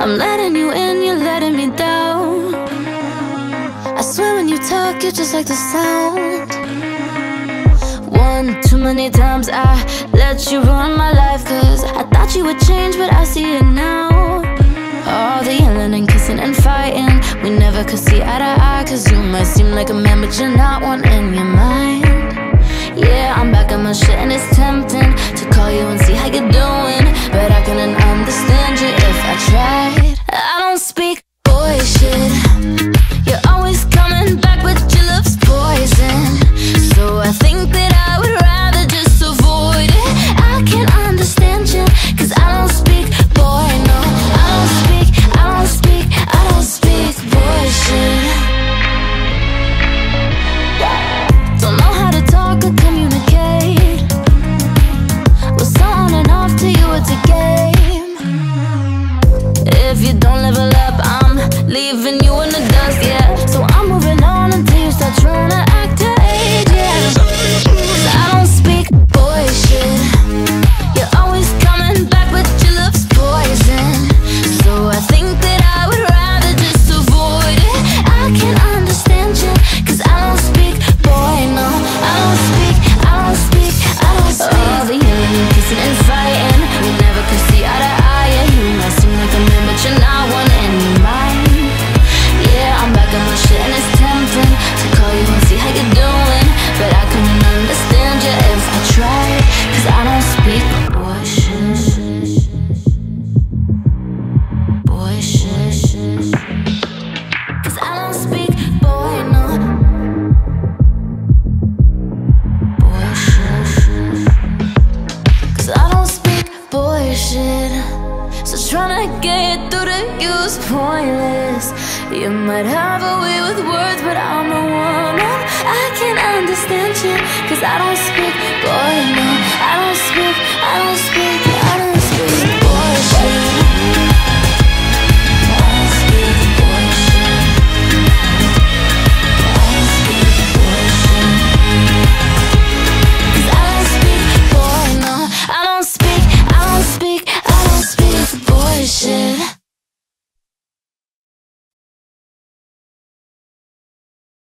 I'm letting you in, you're letting me down. I swear when you talk, you're just like the sound. One too many times I let you ruin my life, cause I thought you would change, but I see it now. All the yelling and kissing and fighting, we never could see eye to eye, cause you might seem like a man, but you're not one in your mind. yeah get through to you's pointless. You might have a way with words, but I'm a woman I can't understand you, cause I don't speak